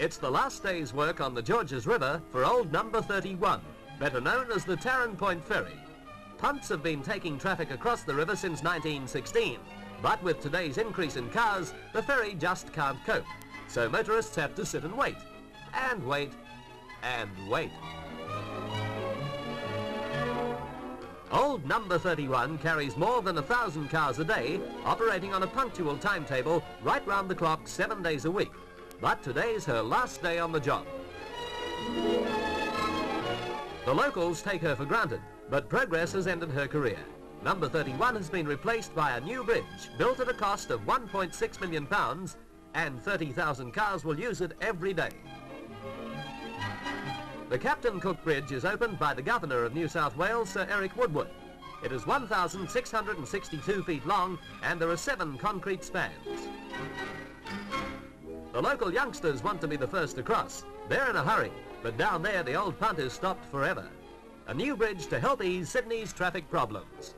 It's the last day's work on the Georges River for old number 31, better known as the Taren Point Ferry. Punts have been taking traffic across the river since 1916, but with today's increase in cars, the ferry just can't cope. So motorists have to sit and wait, and wait, and wait. Old number 31 carries more than a thousand cars a day, operating on a punctual timetable right round the clock seven days a week. But today's her last day on the job. The locals take her for granted, but progress has ended her career. Number 31 has been replaced by a new bridge, built at a cost of 1.6 million pounds, and 30,000 cars will use it every day. The Captain Cook Bridge is opened by the Governor of New South Wales, Sir Eric Woodward. It is 1,662 feet long and there are seven concrete spans. The local youngsters want to be the first to cross. They're in a hurry, but down there the old punt is stopped forever. A new bridge to help ease Sydney's traffic problems.